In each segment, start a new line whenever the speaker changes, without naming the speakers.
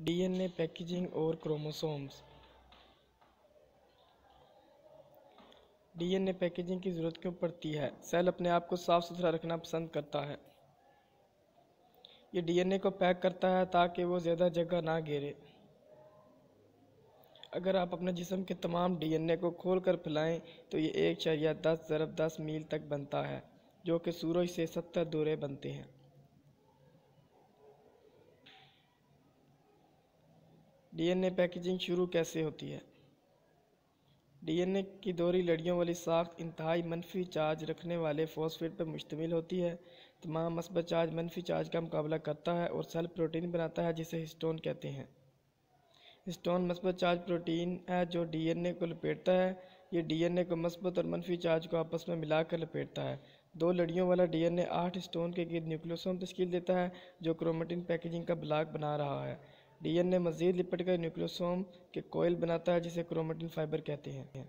DNA packaging और chromosomes DNA packaging की ज़रूरत क्यों पड़ती है? सेल अपने आप को साफ़ सुथरा रखना पसंद करता है। ये डीएनए को पैक करता है ताकि वो ज़्यादा जगह ना घेरे। अगर आप अपने जिस्म के तमाम डीएनए को खोल कर फैलाएँ तो ये एक शरिया दस, ज़रब दस मील तक बनता है, जो कि सूरज से सत्तर दूरे बनते हैं। डीएनए पैकेजिंग शुरू कैसे होती है? डीएनए की दोहरी लड़ियों वाली साख्त इंतहाई मनफी चार्ज रखने वाले फॉस्फेट पर मुश्तमिल होती है। तमाम मस्बत चार्ज मनफी चार्ज का मुकाबला करता है और सेल प्रोटीन बनाता है जिसे हिस्टोन कहते हैं। हिस्टोन मस्बत चार्ज प्रोटीन है जो डीएनए को लपेटता है। ये डीएनए को मस्बत और मनफी चार्ज को आपस में मिलाकर लपेटता है। दो लड़ियों वाला डीएनए आठ स्टोन के गिर न्यूक्लियोसोम तश्कील देता है, जो क्रोमेटिन पैकेजिंग का ब्लॉक बना रहा है। डीएनए मज़ीद लिपट कर न्यूक्लियोसोम के कोयल बनाता है, जिसे क्रोमेटिन फाइबर कहते हैं।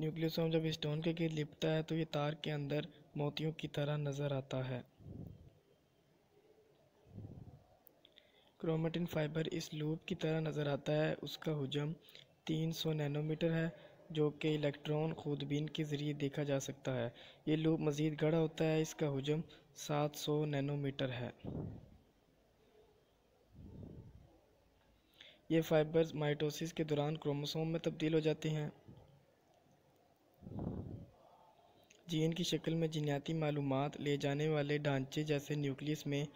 न्यूक्लियोसोम जब स्टोन के गिर लिपटता है तो ये तार के अंदर मोतियों की तरह नज़र आता है। क्रोमेटिन फाइबर इस लूप की तरह नज़र आता है। उसका हजम 300 नैनोमीटर है, जो कि इलेक्ट्रॉन खुदबीन के ज़रिए देखा जा सकता है। ये लूप मज़ीद गड़ा होता है, इसका हजम 700 नैनोमीटर है। ये फाइबर्स माइटोसिस के दौरान क्रोमोसोम में तब्दील हो जाते हैं। जीन की शक्ल में जीनियाती मालूम ले जाने वाले ढांचे जैसे न्यूक्लियस में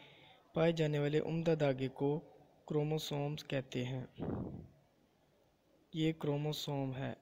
पाए जाने वाले उम्दा धागे को क्रोमोसोम्स कहते हैं। ये क्रोमोसोम है।